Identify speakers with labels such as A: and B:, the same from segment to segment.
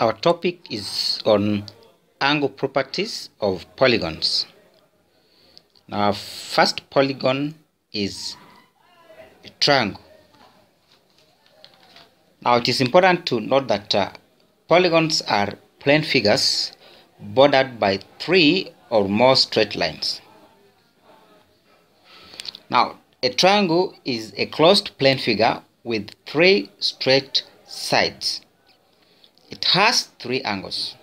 A: Our topic is on angle properties of polygons. Now, our first polygon is a triangle. Now, it is important to note that uh, polygons are plane figures bordered by three or more straight lines. Now, a triangle is a closed plane figure with three straight sides. It has three angles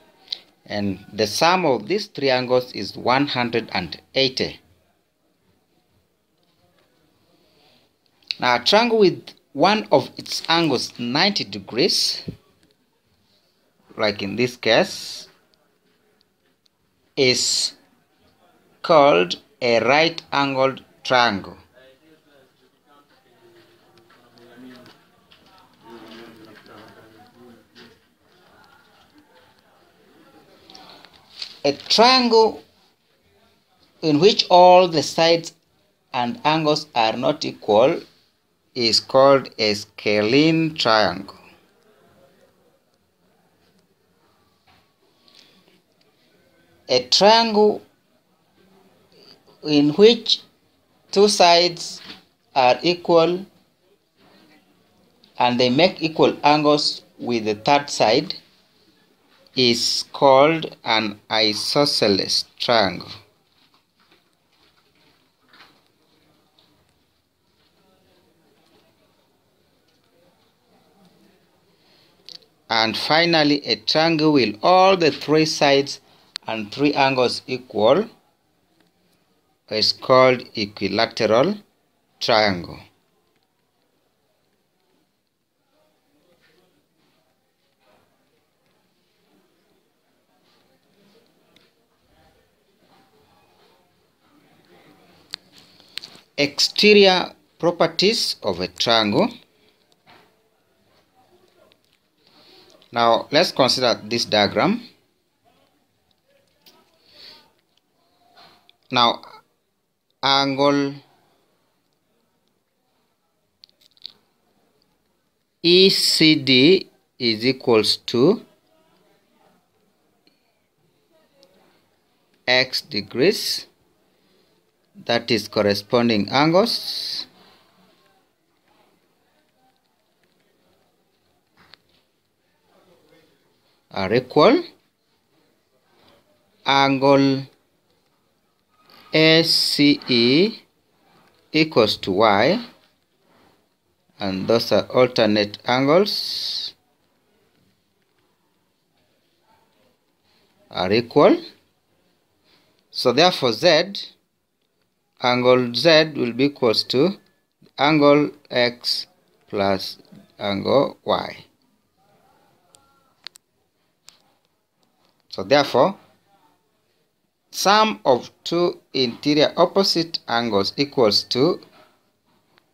A: and the sum of these three angles is 180. Now a triangle with one of its angles 90 degrees, like in this case, is called a right angled triangle. A triangle in which all the sides and angles are not equal is called a scalene triangle. A triangle in which two sides are equal and they make equal angles with the third side is called an isosceles triangle. And finally, a triangle with all the three sides and three angles equal is called equilateral triangle. Exterior properties of a triangle. Now let's consider this diagram. Now angle ECD is equals to x degrees that is corresponding angles. are equal. Angle ACE equals to y and those are alternate angles. are equal. So therefore z angle z will be equals to angle x plus angle y so therefore sum of two interior opposite angles equals to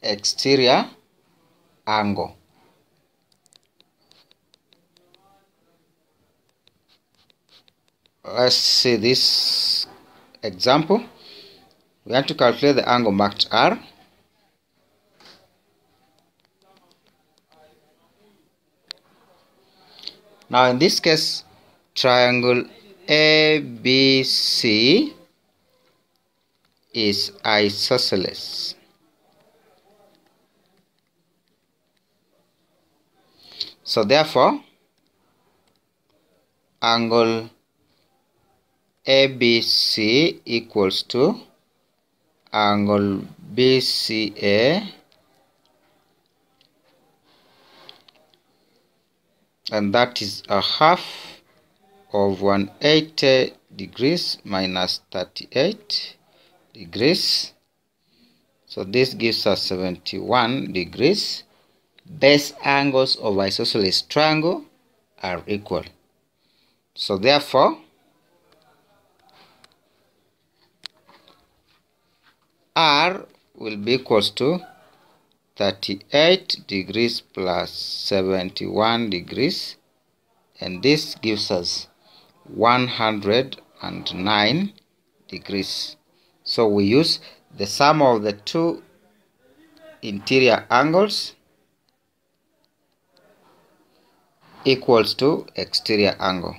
A: exterior angle. Let's see this example. We have to calculate the angle marked R. Now in this case, triangle ABC is isosceles. So therefore, angle ABC equals to angle BCA and that is a half of 180 degrees minus 38 degrees. So this gives us 71 degrees. Base angles of isosceles triangle are equal. So therefore R will be equals to 38 degrees plus 71 degrees and this gives us 109 degrees. So we use the sum of the two interior angles equals to exterior angle